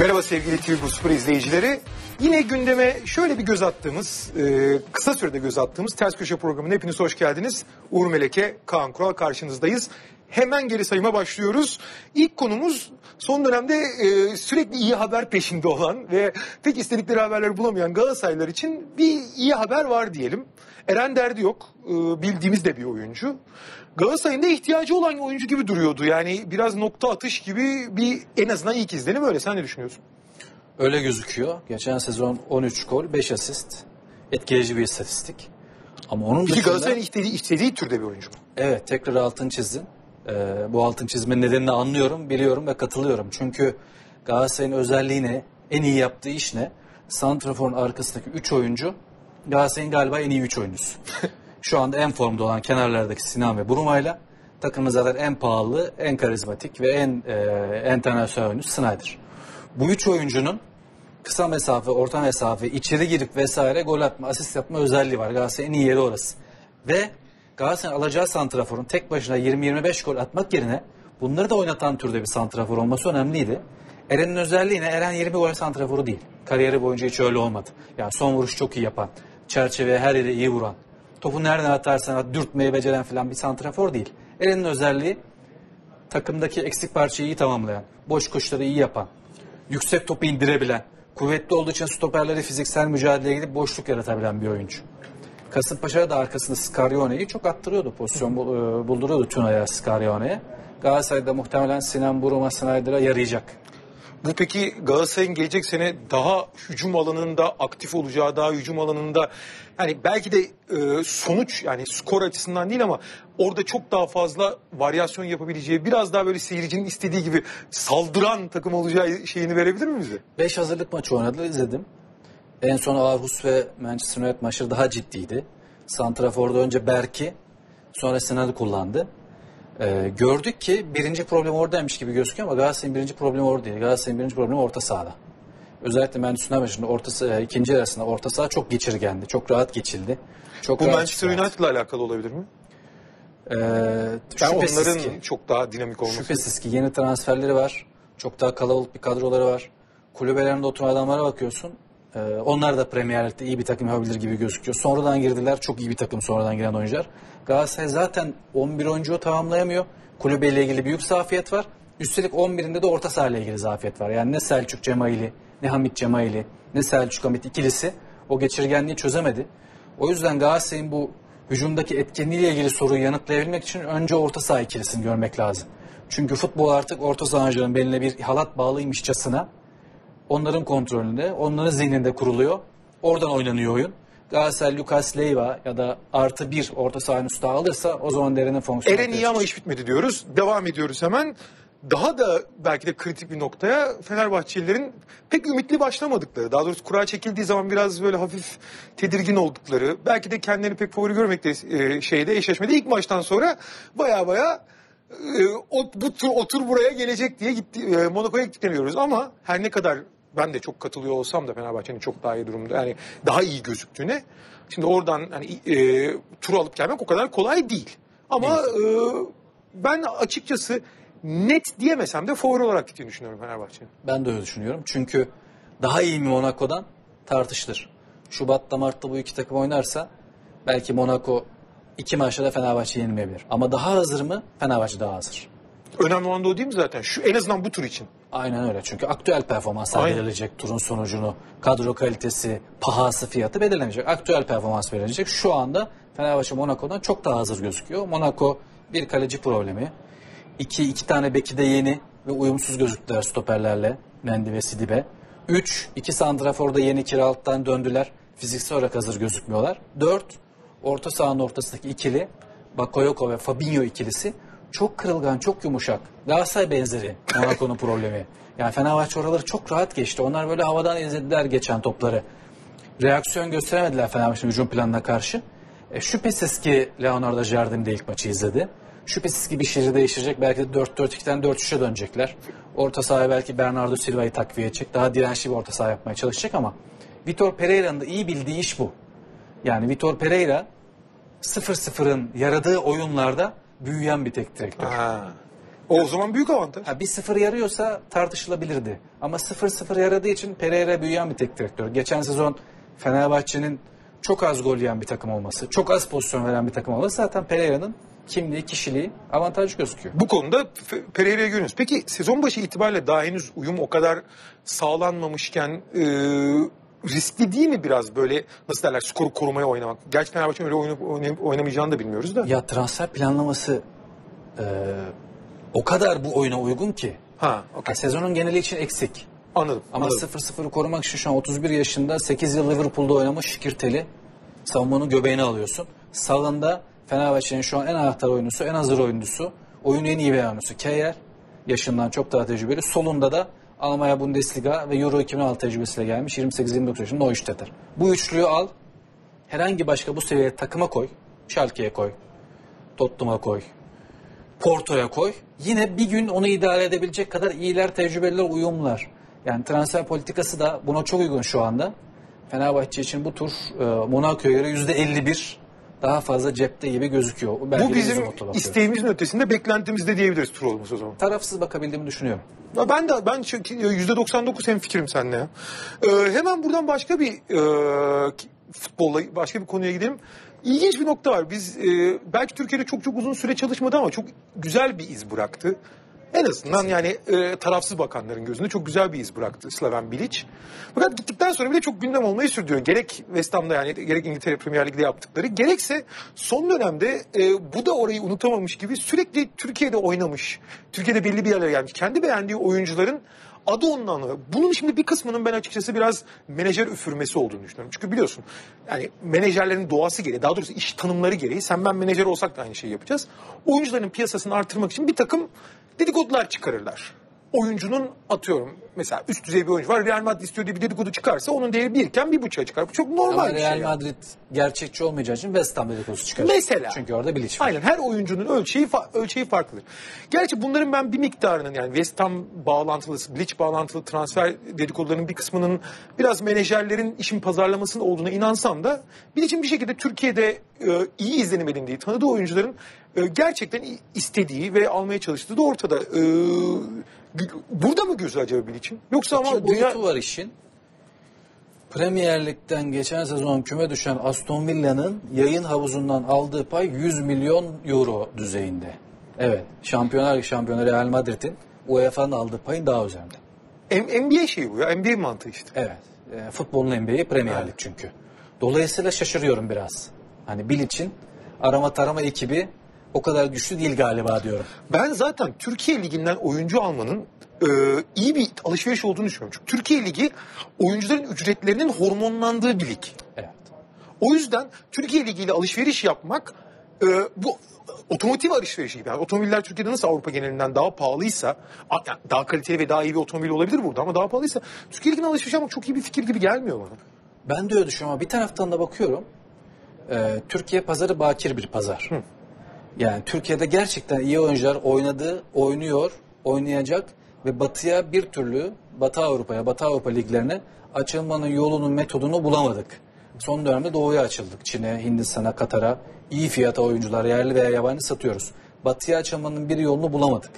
Merhaba sevgili TV Spor izleyicileri. Yine gündeme şöyle bir göz attığımız, e, kısa sürede göz attığımız Ters Köşe programına hepiniz hoş geldiniz. Uğur Meleke, Kaan Kural karşınızdayız. Hemen geri sayıma başlıyoruz. İlk konumuz son dönemde e, sürekli iyi haber peşinde olan ve pek istedikleri haberleri bulamayan Galatasaraylılar için bir iyi haber var diyelim. Eren Derdi yok. E, bildiğimiz de bir oyuncu. Galatasaray'ın da ihtiyacı olan oyuncu gibi duruyordu. Yani biraz nokta atış gibi bir en azından ilk izlenim öyle. Sen ne düşünüyorsun? Öyle gözüküyor. Geçen sezon 13 gol, 5 asist. Etkileyici bir istatistik. Ama onun Peki dışında... Galatasaray'ın istediği, istediği türde bir oyuncu mu? Evet tekrar altın çizdin. Ee, bu altın çizmenin nedenini anlıyorum, biliyorum ve katılıyorum. Çünkü Galatasaray'ın özelliği ne? En iyi yaptığı iş ne? Santrafor'un arkasındaki 3 oyuncu Galatasaray'ın galiba en iyi 3 oyuncusu. Şu anda en formda olan kenarlardaki Sinan ve Buruma'yla takımın zaten en pahalı, en karizmatik ve en e, internasyonel oyuncusu Snyder. Bu üç oyuncunun kısa mesafe, orta mesafe, içeri girip vesaire gol atma, asist yapma özelliği var. Galatasaray'ın en iyi yeri orası. Ve Galatasaray'ın alacağı santraforun tek başına 20-25 gol atmak yerine bunları da oynatan türde bir santrafor olması önemliydi. Eren'in özelliği ne? Eren 20 gol santraforu değil. Kariyeri boyunca hiç öyle olmadı. Yani son vuruş çok iyi yapan, çerçeveye her yere iyi vuran, topu nereden atarsan at, dürtmeyi beceren falan bir santrafor değil. Eren'in özelliği takımdaki eksik parçayı iyi tamamlayan, boş koşuları iyi yapan, yüksek topu indirebilen, kuvvetli olduğu için stoperleri fiziksel mücadeleye gidip boşluk yaratabilen bir oyuncu. Kasımpaşa'da da arkasında Scarione'yi çok attırıyordu. Pozisyon e, bulduruyordu Tuna'ya Scarione'ye. Galatasaray'da muhtemelen Sinan Buruma Snyder'a yarayacak. Bu peki Galatasaray'ın gelecek sene daha hücum alanında aktif olacağı, daha hücum alanında yani belki de e, sonuç yani skor açısından değil ama orada çok daha fazla varyasyon yapabileceği, biraz daha böyle seyircinin istediği gibi saldıran takım olacağı şeyini verebilir mi bize? 5 hazırlık maçı oynadılar izledim. En son Aarhus ve Manchester United maçları daha ciddiydi. Santrafor'da önce Berk'i sonra Sinan'ı kullandı. Ee, gördük ki birinci problem oradaymış gibi gözüküyor ama Galatasaray'ın birinci problemi orada değil. Galatasaray'ın birinci problemi orta sahada. Özellikle Manchester United maçında orta, e, ikinci arasında orta saha çok geçirgendi. Çok rahat geçildi. Çok Bu rahat Manchester. United'la alakalı olabilir mi? Ee, Yani şüphesiz onların ki. çok daha dinamik olması. Şüphesiz ki yeni transferleri var. Çok daha kalabalık bir kadroları var. Kulübelerinde oturan adamlara bakıyorsun. Ee, onlar da Premier Lig'de iyi bir takım yapabilir gibi gözüküyor. Sonradan girdiler. Çok iyi bir takım sonradan giren oyuncular. Galatasaray zaten 11 oyuncuyu tamamlayamıyor. Kulübeyle ilgili büyük zafiyet var. Üstelik 11'inde de orta sahayla ilgili zafiyet var. Yani ne Selçuk Cemaili, ne Hamit Cemaili, ne Selçuk Hamit ikilisi o geçirgenliği çözemedi. O yüzden Galatasaray'ın bu hücumdaki etkinliğiyle ilgili soruyu yanıtlayabilmek için önce orta saha ikilisini görmek lazım. Çünkü futbol artık orta sahancının beline bir halat bağlıymışçasına onların kontrolünde, onların zihninde kuruluyor. Oradan oynanıyor oyun. Galatasaray Lucas Leiva ya da artı bir orta sahanın üstü alırsa o zaman derinin fonksiyonu. Eren iyi ama iş bitmedi diyoruz. Devam ediyoruz hemen. Daha da belki de kritik bir noktaya Fenerbahçelilerin pek ümitli başlamadıkları, daha doğrusu kura çekildiği zaman biraz böyle hafif tedirgin oldukları, belki de kendilerini pek favori görmekte e, şeyde eşleşmede ilk maçtan sonra baya baya e, o, bu tur, o tur buraya gelecek diye gitti, e, Monaco'ya gittiklerini görüyoruz ama her ne kadar ben de çok katılıyor olsam da Fenerbahçe'nin çok daha iyi durumda yani daha iyi gözüktüğüne şimdi oradan hani e, tur alıp gelmek o kadar kolay değil. Ama e, ben açıkçası net diyemesem de favori olarak gittiğini düşünüyorum Fenerbahçe'nin. Ben de öyle düşünüyorum. Çünkü daha iyi mi Monaco'dan tartışılır. Şubat'ta Mart'ta bu iki takım oynarsa belki Monaco iki maçta da Fenerbahçe yenilmeyebilir. Ama daha hazır mı? Fenerbahçe daha hazır. Önemli olan da o değil mi zaten? Şu en azından bu tur için. Aynen öyle. Çünkü aktüel performanslar Aynen. belirleyecek. Turun sonucunu, kadro kalitesi, pahası, fiyatı belirlenecek. Aktüel performans belirlenecek. Şu anda Fenerbahçe Monaco'dan çok daha hazır gözüküyor. Monaco bir kaleci problemi. İki, iki tane beki de yeni ve uyumsuz gözüktüler stoperlerle. Mendy ve Sidibe. Üç, iki santraforda yeni kiralıktan döndüler. Fiziksel olarak hazır gözükmüyorlar. Dört, orta sahanın ortasındaki ikili Bakayoko ve Fabinho ikilisi çok kırılgan, çok yumuşak. Galatasaray benzeri Monaco'nun problemi. Yani Fenerbahçe oraları çok rahat geçti. Onlar böyle havadan izlediler geçen topları. Reaksiyon gösteremediler Fenerbahçe'nin hücum planına karşı. E, şüphesiz ki Leonardo Jardim de ilk maçı izledi. Şüphesiz ki bir şeyi değiştirecek. Belki de 4-4-2'den 4-3'e dönecekler. Orta sahaya belki Bernardo Silva'yı takviye edecek. Daha dirençli bir orta saha yapmaya çalışacak ama Vitor Pereira'nın da iyi bildiği iş bu. Yani Vitor Pereira 0-0'ın yaradığı oyunlarda büyüyen bir tek direktör. Ha. O, o zaman büyük avantaj. Ha, bir sıfır yarıyorsa tartışılabilirdi. Ama sıfır sıfır yaradığı için Pereira büyüyen bir tek direktör. Geçen sezon Fenerbahçe'nin çok az gol yiyen bir takım olması, çok az pozisyon veren bir takım olması zaten Pereira'nın kimliği, kişiliği avantajlı gözüküyor. Bu konuda Pereira'yı görüyoruz. Peki sezon başı itibariyle daha henüz uyum o kadar sağlanmamışken e, riskli değil mi biraz böyle nasıl derler skoru korumaya oynamak? Gerçi Fenerbahçe'nin öyle oynayıp, oynayıp oynamayacağını da bilmiyoruz da. Ya transfer planlaması e, o kadar bu oyuna uygun ki. Ha, okey. Ha, sezonun geneli için eksik. Anladım. Ama anladım. 0-0'ı korumak için şu an 31 yaşında 8 yıl Liverpool'da oynamış Şikirteli savunmanın göbeğini alıyorsun. Sağında Fenerbahçe'nin şu an en anahtar oyuncusu, en hazır oyuncusu, oyunun en iyi beyanısı Keyer. Yaşından çok daha tecrübeli. Solunda da Almanya Bundesliga ve Euro 2016 tecrübesiyle gelmiş 28-29 yaşında Neustädter. Bu üçlüyü al. Herhangi başka bu seviyede takıma koy. Schalke'ye koy. Tottenham'a koy. Porto'ya koy. Yine bir gün onu idare edebilecek kadar iyiler, tecrübeliler, uyumlar. Yani transfer politikası da buna çok uygun şu anda. Fenerbahçe için bu tur e, Monaco'ya göre %51 daha fazla cepte gibi gözüküyor. Bu Belgelerimizi bizim isteğimizin ötesinde beklentimiz de diyebiliriz tur olması o zaman. Tarafsız bakabildiğimi düşünüyorum. Ya Ben de ben çünkü %99 hem fikrim seninle ya. Ee, hemen buradan başka bir e, futbolla başka bir konuya gidelim. İlginç bir nokta var. Biz e, belki Türkiye'de çok çok uzun süre çalışmadı ama çok güzel bir iz bıraktı. En azından yani e, tarafsız bakanların gözünde çok güzel bir iz bıraktı Slaven Bilic. Fakat gittikten sonra bile çok gündem olmayı sürdürüyor. Gerek West Ham'da yani gerek İngiltere Premier Lig'de yaptıkları gerekse son dönemde e, bu da orayı unutamamış gibi sürekli Türkiye'de oynamış. Türkiye'de belli bir yerlere gelmiş. Kendi beğendiği oyuncuların adı anlamı. Bunun şimdi bir kısmının ben açıkçası biraz menajer üfürmesi olduğunu düşünüyorum. Çünkü biliyorsun yani menajerlerin doğası gereği daha doğrusu iş tanımları gereği sen ben menajer olsak da aynı şeyi yapacağız. Oyuncuların piyasasını artırmak için bir takım dedikodular çıkarırlar. Oyuncunun atıyorum mesela üst düzey bir oyuncu var Real Madrid istiyor diye bir dedikodu çıkarsa onun değeri birken bir buçuğa çıkar. Bu çok normal Ama bir Real şey. yani. Madrid gerçekçi olmayacağı için West Ham dedikodusu çıkar. Mesela. Çünkü orada Bilic var. Aynen her oyuncunun ölçeği ölçeği farklıdır. Gerçi bunların ben bir miktarının yani West Ham bağlantılı, Bleach bağlantılı transfer dedikodularının bir kısmının biraz menajerlerin işin pazarlamasının olduğuna inansam da Bleach'in bir şekilde Türkiye'de e, iyi izlenim edindiği, tanıdığı oyuncuların e, gerçekten istediği ve almaya çalıştığı da ortada. E, burada mı gözü acaba Bleach'in? Yoksa ama İki dünya... boyutu var işin. Premier Lig'den geçen sezon küme düşen Aston Villa'nın yayın havuzundan aldığı pay 100 milyon euro düzeyinde. Evet, Şampiyonlar şampiyonu Real Madrid'in UEFA'nın aldığı payın daha üzerinde. M- NBA şeyi bu ya. NBA mantığı işte. Evet, e, futbolun NBA'yi Premier Lig çünkü. Dolayısıyla şaşırıyorum biraz. Hani Bilic'in arama tarama ekibi o kadar güçlü değil galiba diyorum. Ben zaten Türkiye Ligi'nden oyuncu almanın e, iyi bir alışveriş olduğunu düşünüyorum. Çünkü Türkiye Ligi oyuncuların ücretlerinin hormonlandığı bir lig. Evet. O yüzden Türkiye Ligi ile alışveriş yapmak e, bu otomotiv alışverişi gibi. Yani otomobiller Türkiye'de nasıl Avrupa genelinden daha pahalıysa, yani daha kaliteli ve daha iyi bir otomobil olabilir burada ama daha pahalıysa Türkiye Ligi'ne alışveriş yapmak çok iyi bir fikir gibi gelmiyor bana. Ben de öyle düşünüyorum ama bir taraftan da bakıyorum. e, Türkiye pazarı bakir bir pazar. Yani Türkiye'de gerçekten iyi oyuncular oynadı, oynuyor, oynayacak ve batıya bir türlü Batı Avrupa'ya, Batı Avrupa liglerine açılmanın yolunun metodunu bulamadık. Son dönemde doğuya açıldık. Çin'e, Hindistan'a, Katar'a iyi fiyata oyuncular yerli veya yabancı satıyoruz. Batıya açılmanın bir yolunu bulamadık.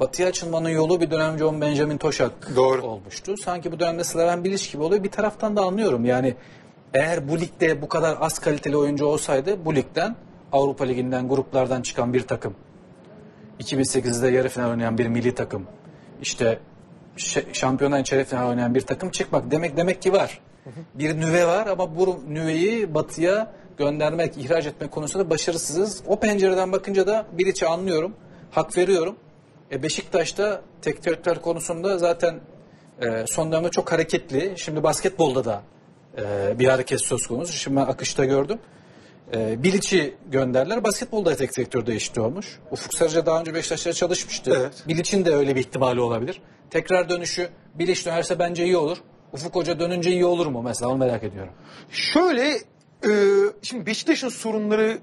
Batıya açılmanın yolu bir dönem John Benjamin Toşak Doğru. olmuştu. Sanki bu dönemde Slaven Bilic gibi oluyor. Bir taraftan da anlıyorum. Yani eğer bu ligde bu kadar az kaliteli oyuncu olsaydı bu ligden Avrupa Ligi'nden gruplardan çıkan bir takım 2008'de yarı final oynayan bir milli takım işte şampiyonlar çeyrek final oynayan bir takım çıkmak demek demek ki var. Bir nüve var ama bu nüveyi batıya göndermek, ihraç etmek konusunda başarısızız. O pencereden bakınca da Bilic'i anlıyorum. Hak veriyorum. E Beşiktaş'ta tek direktör konusunda zaten e, son dönemde çok hareketli. Şimdi basketbolda da e, bir hareket söz konusu. Şimdi ben akışta gördüm. E, Bilic'i gönderdiler. Basketbolda tek direktör değişti olmuş. Ufuk Sarıca daha önce Beşiktaş'ta çalışmıştı. Evet. Bilic'in de öyle bir ihtimali olabilir. Tekrar dönüşü Bilic dönerse bence iyi olur. Ufuk Hoca dönünce iyi olur mu mesela onu merak ediyorum. Şöyle e, şimdi Beşiktaş'ın sorunları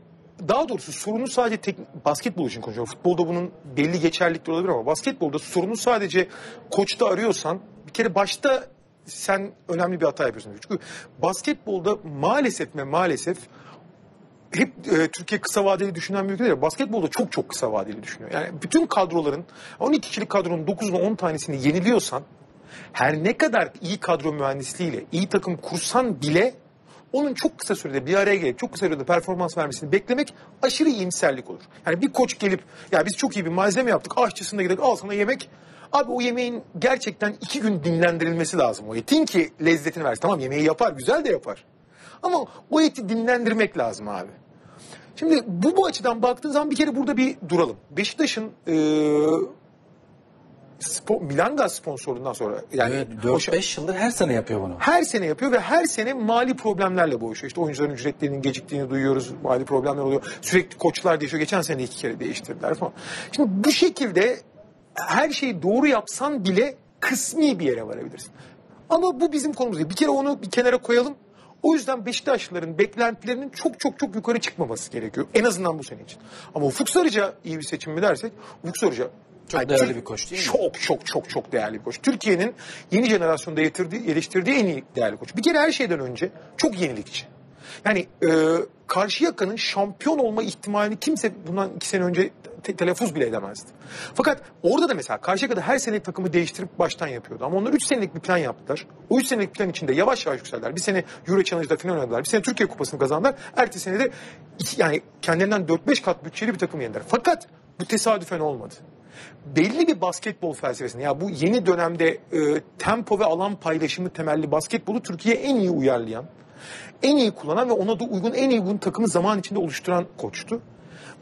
daha doğrusu sorunu sadece tek, basketbol için konuşuyorum. Futbolda bunun belli geçerlilikleri olabilir ama basketbolda sorunu sadece koçta arıyorsan bir kere başta sen önemli bir hata yapıyorsun. Çünkü basketbolda maalesef ve maalesef hep e, Türkiye kısa vadeli düşünen bir ülke. Basketbolda çok çok kısa vadeli düşünüyor. Yani bütün kadroların 12 kişilik kadronun 9'unu 10 tanesini yeniliyorsan her ne kadar iyi kadro mühendisliğiyle iyi takım kursan bile onun çok kısa sürede bir araya gelip çok kısa sürede performans vermesini beklemek aşırı iyimserlik olur. Yani bir koç gelip ya biz çok iyi bir malzeme yaptık aşçısına gidelim al sana yemek. Abi o yemeğin gerçekten iki gün dinlendirilmesi lazım. O etin ki lezzetini versin. Tamam yemeği yapar güzel de yapar. Ama o eti dinlendirmek lazım abi. Şimdi bu bu açıdan baktığın zaman bir kere burada bir duralım. Beşiktaş'ın e, spor, Milanga sponsorluğundan sonra yani Evet, o 4-5 yıldır her sene yapıyor bunu. her sene yapıyor ve her sene mali problemlerle boğuşuyor. İşte oyuncuların ücretlerinin geciktiğini duyuyoruz. Mali problemler oluyor. Sürekli koçlar değişiyor. Geçen sene iki kere değiştirdiler falan. Şimdi bu şekilde her şeyi doğru yapsan bile kısmi bir yere varabilirsin. Ama bu bizim konumuz değil. Bir kere onu bir kenara koyalım. O yüzden Beşiktaşlıların beklentilerinin çok çok çok yukarı çıkmaması gerekiyor. En azından bu sene için. Ama Ufuk Sarıca iyi bir seçim mi dersek Ufuk Sarıca Çok değerli bir koç değil mi? Çok çok çok çok değerli bir koç. Türkiye'nin yeni jenerasyonda getirdiği, geliştirdiği en iyi değerli koç. Bir kere her şeyden önce çok yenilikçi. Yani e, Karşıyaka'nın şampiyon olma ihtimalini kimse bundan iki sene önce te- telaffuz bile edemezdi. Fakat orada da mesela Karşıyaka'da her sene takımı değiştirip baştan yapıyordu. Ama onlar üç senelik bir plan yaptılar. O üç senelik plan içinde yavaş yavaş yükseldiler. Bir sene Euro Challenge'da final oynadılar. Bir sene Türkiye Kupası'nı kazandılar. Ertesi sene de iki- yani kendilerinden 4-5 kat bütçeli bir takım yendiler. Fakat bu tesadüfen olmadı belli bir basketbol felsefesini ya bu yeni dönemde e, tempo ve alan paylaşımı temelli basketbolu Türkiye'ye en iyi uyarlayan, en iyi kullanan ve ona da uygun en iyi uygun takımı zaman içinde oluşturan koçtu.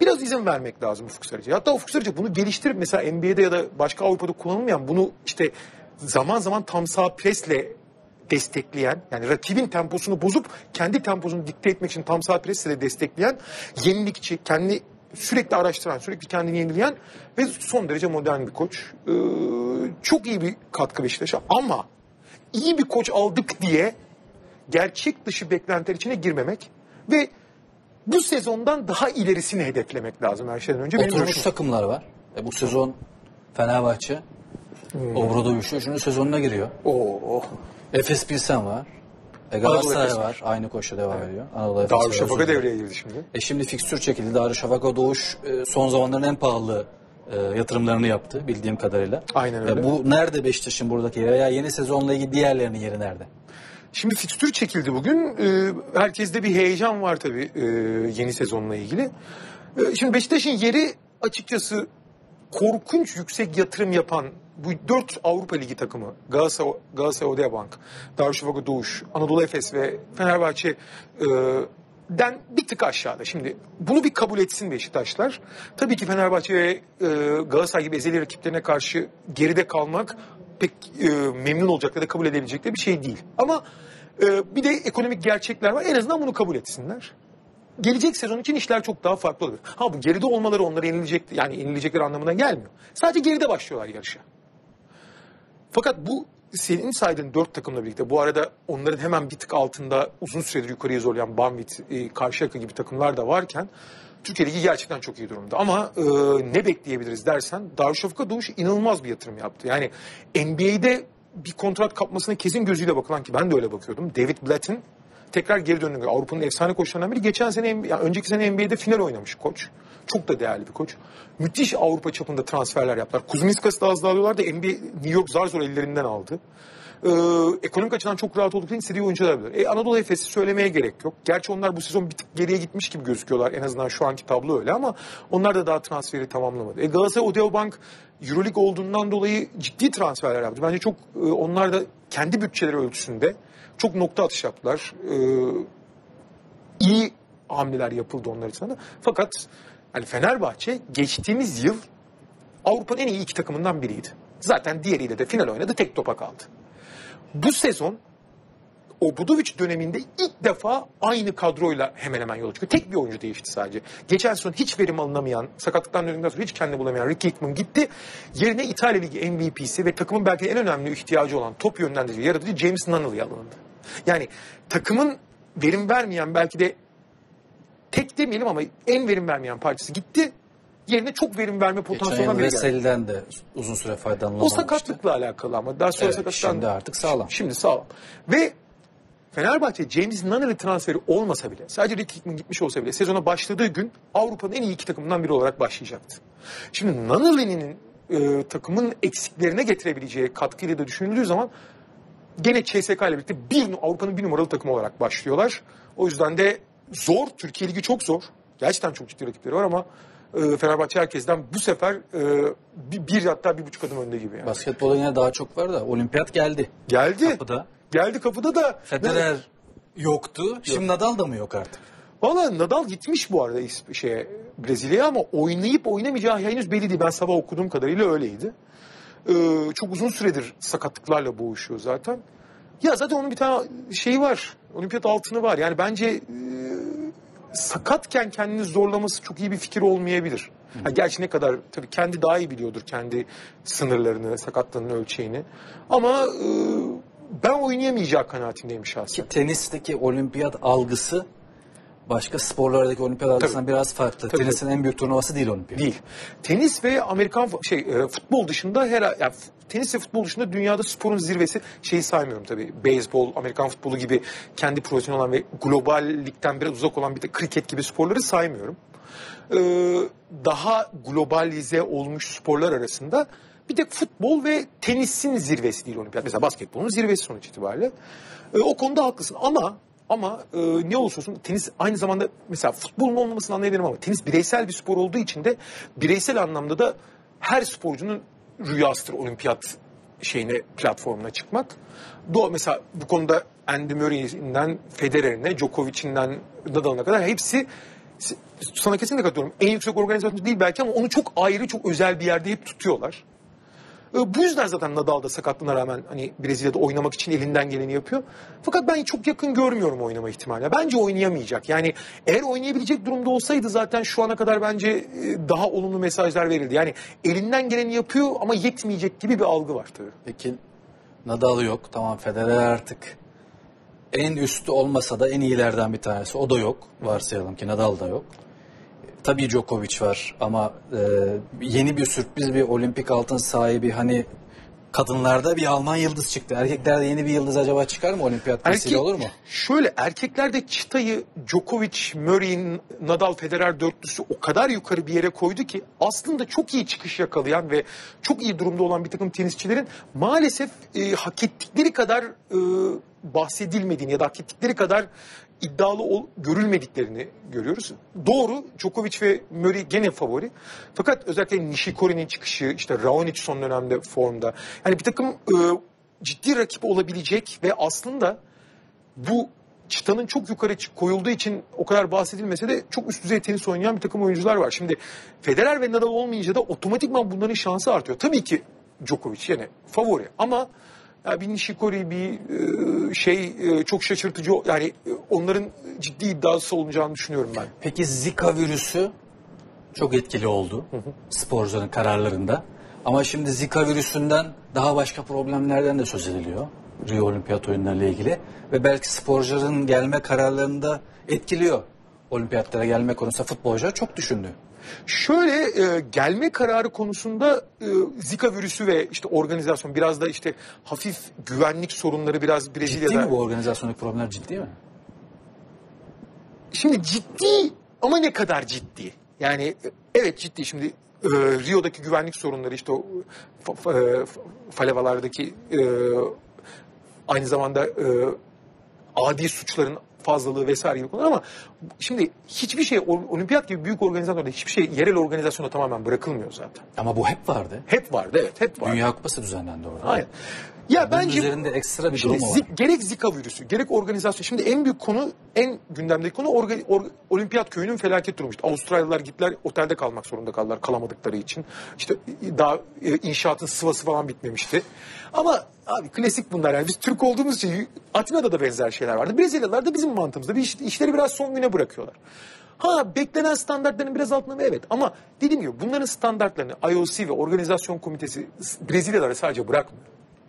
Biraz izin vermek lazım Ufuk Sarıcı'ya. Hatta Ufuk Sarıcı bunu geliştirip mesela NBA'de ya da başka Avrupa'da kullanılmayan bunu işte zaman zaman tam sağ presle destekleyen yani rakibin temposunu bozup kendi temposunu dikte etmek için tam sağ presle destekleyen yenilikçi, kendi sürekli araştıran, sürekli kendini yenileyen ve son derece modern bir koç. Ee, çok iyi bir katkı Beşiktaş'a ama iyi bir koç aldık diye gerçek dışı beklentiler içine girmemek ve bu sezondan daha ilerisini hedeflemek lazım her şeyden önce. Oturmuş takımlar var. E, bu sezon Fenerbahçe Hmm. Obradoviç'in 3. sezonuna giriyor. Oo. Efes Pilsen var. E, Galatasaray var. Aynı koşuda devam ediyor. Anadolu Efes Darüşşafaka devreye girdi şimdi. E şimdi fikstür çekildi. Darüşşafaka Doğuş e, son zamanların en pahalı e, yatırımlarını yaptı bildiğim kadarıyla. Aynen öyle. E, bu nerede Beşiktaş'ın buradaki yeri veya yeni sezonla ilgili diğerlerinin yeri nerede? Şimdi fikstür çekildi bugün. Ee, herkeste bir heyecan var tabii e, yeni sezonla ilgili. Ee, şimdi Beşiktaş'ın yeri açıkçası korkunç yüksek yatırım yapan bu dört Avrupa Ligi takımı Galatasaray, Galatasaray Odeabank, Darüşşafaka Doğuş, Anadolu Efes ve Fenerbahçe e, den bir tık aşağıda. Şimdi bunu bir kabul etsin Beşiktaşlar. Tabii ki Fenerbahçe ve e, Galatasaray gibi ezeli rakiplerine karşı geride kalmak pek e, memnun olacakları da kabul edebilecekleri bir şey değil. Ama e, bir de ekonomik gerçekler var. En azından bunu kabul etsinler. Gelecek sezon için işler çok daha farklı olabilir. Ha bu geride olmaları onlara yenilecek yani yenilecekler anlamına gelmiyor. Sadece geride başlıyorlar yarışa. Fakat bu senin saydığın dört takımla birlikte bu arada onların hemen bir tık altında uzun süredir yukarıya zorlayan Banvit, e, Karşıyaka gibi takımlar da varken Türkiye Ligi gerçekten çok iyi durumda. Ama e, ne bekleyebiliriz dersen Darüşşafaka Doğuş inanılmaz bir yatırım yaptı. Yani NBA'de bir kontrat kapmasına kesin gözüyle bakılan ki ben de öyle bakıyordum. David Blatt'in tekrar geri döndüğünü Avrupa'nın efsane koçlarından biri. Geçen sene, yani önceki sene NBA'de final oynamış koç. Çok da değerli bir koç. Müthiş Avrupa çapında transferler yaptılar. Kuzminskas da az daha alıyorlar da NBA New York zar zor ellerinden aldı. Ee, ekonomik açıdan çok rahat olduklarını istediği oyuncular alıyor. E, Anadolu Efes'i söylemeye gerek yok. Gerçi onlar bu sezon bir tık geriye gitmiş gibi gözüküyorlar. En azından şu anki tablo öyle ama onlar da daha transferi tamamlamadı. E, Galatasaray Odeobank Euroleague olduğundan dolayı ciddi transferler yaptı. Bence çok e, onlar da kendi bütçeleri ölçüsünde çok nokta atış yaptılar. E, iyi hamleler yapıldı onlar için de. Fakat hani Fenerbahçe geçtiğimiz yıl Avrupa'nın en iyi iki takımından biriydi. Zaten diğeriyle de final oynadı tek topa kaldı. Bu sezon o Budovic döneminde ilk defa aynı kadroyla hemen hemen yola çıkıyor. Tek bir oyuncu değişti sadece. Geçen sezon hiç verim alınamayan, sakatlıktan döndükten sonra hiç kendini bulamayan Ricky Hickman gitti. Yerine İtalya Ligi MVP'si ve takımın belki en önemli ihtiyacı olan top yönlendirici, yaratıcı James Nunnally alındı. Yani takımın verim vermeyen belki de tek demeyelim ama en verim vermeyen parçası gitti. Yerine çok verim verme Geçen potansiyeli yıl olan biri geldi. De uzun süre O faydalanamamıştı. sakatlıkla alakalı ama daha sonra Evet, sakatlıktan... şimdi artık sağlam. Şimdi sağlam. Ve Fenerbahçe James Nunnally transferi olmasa bile sadece Rick Hickman gitmiş olsa bile sezona başladığı gün Avrupa'nın en iyi iki takımından biri olarak başlayacaktı. Şimdi Nunnally'nin e, takımın eksiklerine getirebileceği katkıyla da düşünüldüğü zaman gene CSK ile birlikte bir, Avrupa'nın bir numaralı takımı olarak başlıyorlar. O yüzden de zor. Türkiye Ligi çok zor. Gerçekten çok ciddi rakipleri var ama e, Fenerbahçe herkesten bu sefer e, bir, bir hatta bir buçuk adım önde gibi. Yani. Basketbolda yine daha çok var da olimpiyat geldi. Geldi. Kapıda. Geldi kapıda da. Federer yoktu. Şimdi Nadal da mı yok artık? Valla Nadal gitmiş bu arada şeye Brezilya'ya ama oynayıp oynamayacağı henüz belli değil. Ben sabah okuduğum kadarıyla öyleydi. Ee, çok uzun süredir sakatlıklarla boğuşuyor zaten. Ya zaten onun bir tane şeyi var. Olimpiyat altını var. Yani bence e, sakatken kendini zorlaması çok iyi bir fikir olmayabilir. Ha, gerçi ne kadar tabii kendi daha iyi biliyordur kendi sınırlarını, sakatlığının ölçeğini. Ama e, ben oynayamayacağı kanaatindeyim şahsen. Ki tenisteki olimpiyat algısı başka sporlardaki olimpiyat algısından biraz farklı. Tabii. Tenisin en büyük turnuvası değil olimpiyat. Değil. Tenis ve Amerikan şey e, futbol dışında her yani tenis ve futbol dışında dünyada sporun zirvesi şeyi saymıyorum tabii. Beyzbol, Amerikan futbolu gibi kendi profesyonel olan ve globallikten biraz uzak olan bir de kriket gibi sporları saymıyorum. Ee, daha globalize olmuş sporlar arasında bir tek futbol ve tenisin zirvesi değil olimpiyat. Mesela basketbolun zirvesi sonuç itibariyle. Ee, o konuda haklısın ama ama e, ne olursa olsun tenis aynı zamanda mesela futbolun olmamasını anlayabilirim ama tenis bireysel bir spor olduğu için de bireysel anlamda da her sporcunun rüyasıdır olimpiyat şeyine platformuna çıkmak. Do mesela bu konuda Andy Murray'inden Federer'ine, Djokovic'inden Nadal'ına kadar hepsi sana kesinlikle katılıyorum. En yüksek organizasyon değil belki ama onu çok ayrı, çok özel bir yerde hep tutuyorlar. E, Bu yüzden zaten Nadal da sakatlığına rağmen hani Brezilya'da oynamak için elinden geleni yapıyor. Fakat ben çok yakın görmüyorum oynama ihtimaline. Bence oynayamayacak. Yani eğer oynayabilecek durumda olsaydı zaten şu ana kadar bence e, daha olumlu mesajlar verildi. Yani elinden geleni yapıyor ama yetmeyecek gibi bir algı var tabii. Peki Nadal yok. Tamam Federer artık en üstü olmasa da en iyilerden bir tanesi. O da yok. Varsayalım ki Nadal da yok. Tabii Djokovic var ama e, yeni bir sürpriz bir olimpik altın sahibi hani kadınlarda bir Alman yıldız çıktı. Erkeklerde yeni bir yıldız acaba çıkar mı olimpiyat vesile olur mu? Şöyle erkeklerde çıtayı Djokovic, Murray, Nadal, Federer dörtlüsü o kadar yukarı bir yere koydu ki aslında çok iyi çıkış yakalayan ve çok iyi durumda olan bir takım tenisçilerin maalesef e, hak ettikleri kadar e, bahsedilmediğini ya da hak ettikleri kadar iddialı ol, görülmediklerini görüyoruz. Doğru Djokovic ve Murray gene favori. Fakat özellikle Nishikori'nin çıkışı, işte Raonic son dönemde formda. Yani bir takım e, ciddi rakip olabilecek ve aslında bu çıtanın çok yukarı koyulduğu için o kadar bahsedilmese de çok üst düzey tenis oynayan bir takım oyuncular var. Şimdi Federer ve Nadal olmayınca da otomatikman bunların şansı artıyor. Tabii ki Djokovic yani favori ama ya bir Nishikori bir e, şey e, çok şaşırtıcı yani e, onların ciddi iddiası olacağını düşünüyorum ben. Peki Zika virüsü çok etkili oldu sporcuların kararlarında. Ama şimdi Zika virüsünden daha başka problemlerden de söz ediliyor. Rio Olimpiyat oyunlarıyla ilgili. Ve belki sporcuların gelme kararlarını da etkiliyor. Olimpiyatlara gelme konusunda futbolcular çok düşündü. Şöyle e, gelme kararı konusunda e, Zika virüsü ve işte organizasyon biraz da işte hafif güvenlik sorunları biraz Brezilya'da. Ciddi mi bu organizasyonel problemler ciddi mi? Şimdi ciddi ama ne kadar ciddi? Yani e, evet ciddi şimdi e, Rio'daki güvenlik sorunları işte o e, falevalardaki e, aynı zamanda e, adi suçların fazlalığı vesaire gibi konular ama şimdi hiçbir şey olimpiyat gibi büyük organizasyonda hiçbir şey yerel organizasyona tamamen bırakılmıyor zaten. Ama bu hep vardı. Hep vardı evet hep vardı. Dünya Kupası düzenlendi orada. Aynen. Ya Bunun bence üzerinde ekstra bir durum var. gerek Zika virüsü, gerek organizasyon. Şimdi en büyük konu, en gündemdeki konu orga- or- olimpiyat köyünün felaket durumu. İşte Avustralyalılar gittiler, otelde kalmak zorunda kaldılar kalamadıkları için. İşte daha e, inşaatın sıvası falan bitmemişti. Ama abi klasik bunlar yani. Biz Türk olduğumuz için Atina'da da benzer şeyler vardı. Brezilyalılar da bizim mantığımızda bir iş- işleri biraz son güne bırakıyorlar. Ha beklenen standartların biraz altında mı? Evet ama dediğim gibi bunların standartlarını IOC ve organizasyon komitesi Brezilyalara sadece bırakmıyor.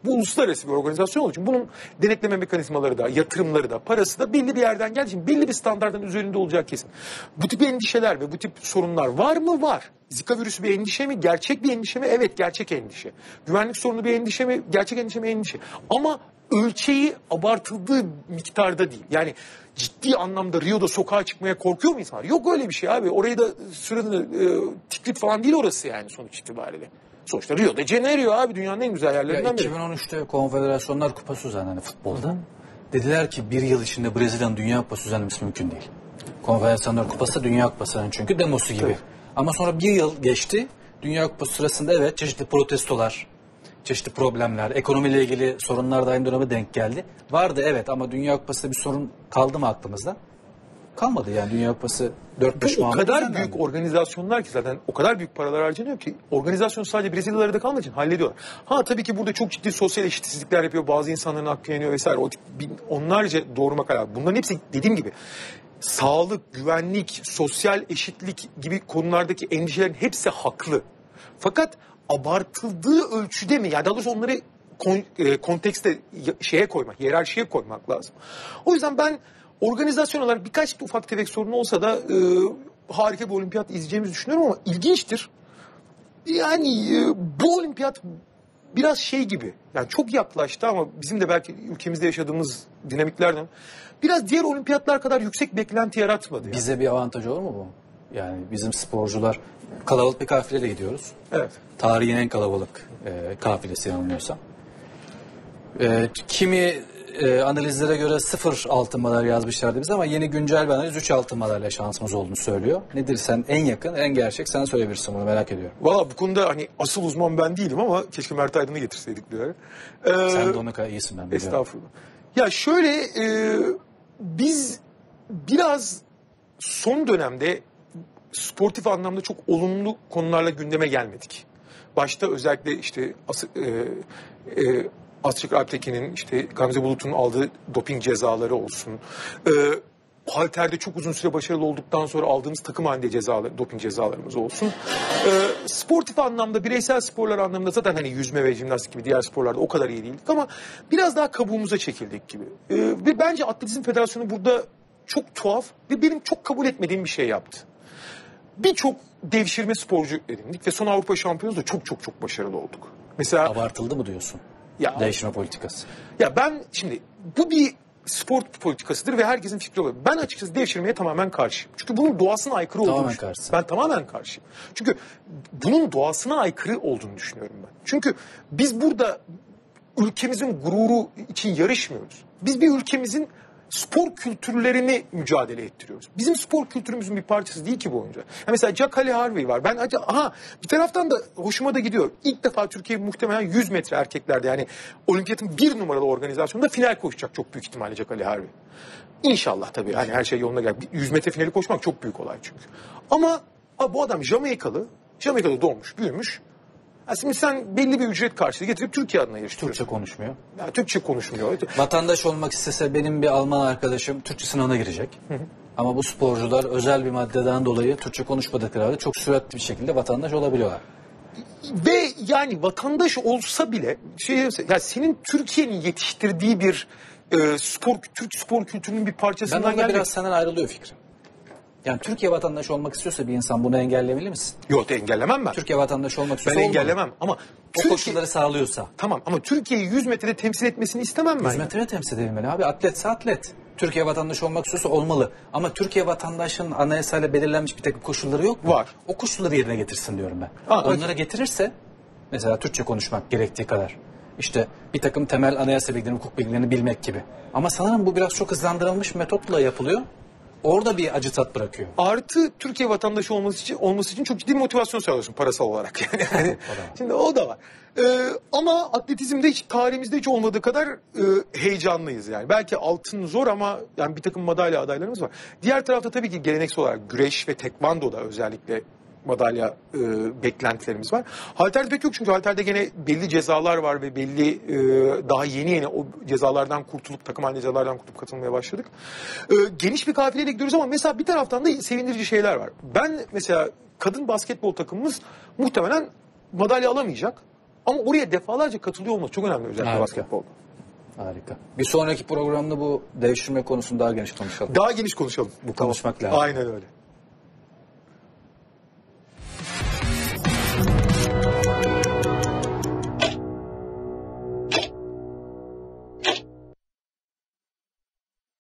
Bu uluslararası bir organizasyon olduğu için bunun denetleme mekanizmaları da, yatırımları da, parası da belli bir yerden geldiği için belli bir standartın üzerinde olacak kesin. Bu tip endişeler ve bu tip sorunlar var mı? Var. Zika virüsü bir endişe mi? Gerçek bir endişe mi? Evet gerçek endişe. Güvenlik sorunu bir endişe mi? Gerçek endişe mi? Endişe. Ama ölçeği abartıldığı miktarda değil. Yani ciddi anlamda Rio'da sokağa çıkmaya korkuyor mu insanlar? Yok öyle bir şey abi. Orayı da sırada e, tiklit falan değil orası yani sonuç itibariyle. Sonuçta Rio de Janeiro abi dünyanın en güzel Ya yerlerinden biri. 2013'te Konfederasyonlar Kupası düzenlendi futbolda. Dediler ki bir yıl içinde Brezilya'nın Dünya Kupası düzenlemesi mümkün değil. Konfederasyonlar Kupası Dünya Kupası'nın çünkü demosu gibi. Tabii. Ama sonra bir yıl geçti. Dünya Kupası sırasında evet çeşitli protestolar, çeşitli problemler, ekonomiyle ilgili sorunlar da aynı döneme denk geldi. Vardı evet ama Dünya Kupası'da bir sorun kaldı mı aklımızda? Kalmadı yani Dünya Kupası 4-5 Bu o kadar büyük organizasyonlar ki zaten o kadar büyük paralar harcanıyor ki organizasyon sadece Brezilyalılara da kalmadığı için hallediyorlar. Ha tabii ki burada çok ciddi sosyal eşitsizlikler yapıyor. Bazı insanların hakkı yeniyor vesaire. O tip bin- onlarca doğru makale. Bunların hepsi dediğim gibi sağlık, güvenlik, sosyal eşitlik gibi konulardaki endişelerin hepsi haklı. Fakat abartıldığı ölçüde mi? Yani daha doğrusu onları kon, e, kontekste şeye koymak, hiyerarşiye koymak lazım. O yüzden ben organizasyon olarak birkaç ufak tefek sorun olsa da e, harika bir olimpiyat izleyeceğimizi düşünüyorum ama ilginçtir. Yani e, bu olimpiyat biraz şey gibi. Yani çok yaklaştı ama bizim de belki ülkemizde yaşadığımız dinamiklerden biraz diğer olimpiyatlar kadar yüksek beklenti yaratmadı. yani. Bize bir avantaj olur mu bu? Yani bizim sporcular kalabalık bir kafileyle gidiyoruz. Evet. Tarihin en kalabalık e, kafilesi yanılmıyorsam. E, kimi e, analizlere göre sıfır altın madalya yazmışlardı bize ama yeni güncel bir analiz 3 altın madalya şansımız olduğunu söylüyor. Nedir sen en yakın, en gerçek sen söyleyebilirsin bunu merak ediyorum. Valla bu konuda hani asıl uzman ben değilim ama keşke Mert Aydın'ı getirseydik ara. Ee, Sen de ona kadar iyisin ben biliyorum. Estağfurullah. Ya şöyle e, biz biraz son dönemde sportif anlamda çok olumlu konularla gündeme gelmedik. Başta özellikle işte As e, e, Asçık Alptekin'in işte Gamze Bulut'un aldığı doping cezaları olsun. E, halterde çok uzun süre başarılı olduktan sonra aldığımız takım halinde cezaları, doping cezalarımız olsun. E, sportif anlamda, bireysel sporlar anlamında zaten hani yüzme ve jimnastik gibi diğer sporlarda o kadar iyi değildik ama biraz daha kabuğumuza çekildik gibi. E, ve bence Atletizm Federasyonu burada çok tuhaf ve benim çok kabul etmediğim bir şey yaptı birçok devşirme sporcu edindik ve son Avrupa Şampiyonası da çok çok çok başarılı olduk. Mesela Abartıldı mı diyorsun? Ya- Değişme politikası. ya ben şimdi bu bir spor politikasıdır ve herkesin fikri olur. Ben açıkçası devşirmeye tamamen karşıyım. Çünkü bunun doğasına aykırı olduğunu Tamamen düşünüyorum. karşısın. Ben tamamen karşıyım. Çünkü bunun doğasına aykırı olduğunu düşünüyorum ben. Çünkü biz burada ülkemizin gururu için yarışmıyoruz. Biz bir ülkemizin spor kültürlerini mücadele ettiriyoruz. Bizim spor kültürümüzün bir parçası değil ki bu oyuncu. Ya mesela Jack Haley Harvey var. Ben acaba aha bir taraftan da hoşuma da gidiyor. İlk defa Türkiye muhtemelen 100 metre erkeklerde yani olimpiyatın bir numaralı organizasyonunda final koşacak çok büyük ihtimalle Jack Haley Harvey. İnşallah tabii hani her şey yoluna gel. 100 metre finali koşmak çok büyük olay çünkü. Ama a, bu adam Jamaikalı. Jamaika'da doğmuş, büyümüş. Şimdi sen belli bir ücret karşılığı getirip Türkiye adına yarıştırıyorsun. Türkçe konuşmuyor. Ya, Türkçe konuşmuyor. Vatandaş olmak istese benim bir Alman arkadaşım Türkçe sınavına girecek. Ama bu sporcular özel bir maddeden dolayı Türkçe konuşmadıkları halde çok süratli bir şekilde vatandaş olabiliyorlar. Ve yani vatandaş olsa bile şey ya senin Türkiye'nin yetiştirdiği bir e, spor Türk spor kültürünün bir Ben parçasından orada gelmek. biraz senden ayrılıyor fikrim. Yani Türkiye vatandaşı olmak istiyorsa bir insan bunu engellemeli misin? Yok engellemem ben. Türkiye vatandaşı olmak ben istiyorsa olmalı. engellemem ama O Türkiye, koşulları sağlıyorsa. tamam ama Türkiye'yi 100 metrede temsil etmesini istemem ben. 100 metre temsil edilmeli abi. Atletse atlet. Türkiye vatandaşı olmak istiyorsa olmalı. Ama Türkiye vatandaşının anayasayla belirlenmiş bir takım koşulları yok mu? Var. O koşulları yerine getirsin diyorum ben. Ha, evet. Onlara getirirse mesela Türkçe konuşmak gerektiği kadar. İşte bir takım temel anayasa bilgilerini, hukuk bilgilerini bilmek gibi. Ama sanırım bu biraz çok hızlandırılmış metotla yapılıyor. Orada bir acı tat bırakıyor. Artı Türkiye vatandaşı olması için olması için çok ciddi bir motivasyon sağlıyorsun parasal olarak yani. Da var. şimdi o da var. Ee, ama atletizmde hiç tarihimizde hiç olmadığı kadar e, heyecanlıyız yani. Belki altın zor ama yani bir takım madalya adaylarımız var. Diğer tarafta tabii ki geleneksel olarak güreş ve tekvandoda özellikle madalya e, beklentilerimiz var. Halterde pek yok çünkü halterde gene belli cezalar var ve belli e, daha yeni yeni o cezalardan kurtulup takım halinde cezalardan kurtulup katılmaya başladık. E, geniş bir kafileyle gidiyoruz ama mesela bir taraftan da sevindirici şeyler var. Ben mesela kadın basketbol takımımız muhtemelen madalya alamayacak. Ama oraya defalarca katılıyor olması çok önemli özellikle Harika. basketbolda. Harika. Bir sonraki programda bu devşirme konusunu daha geniş konuşalım. Daha geniş konuşalım. Bu konuşmak lazım. Aynen öyle.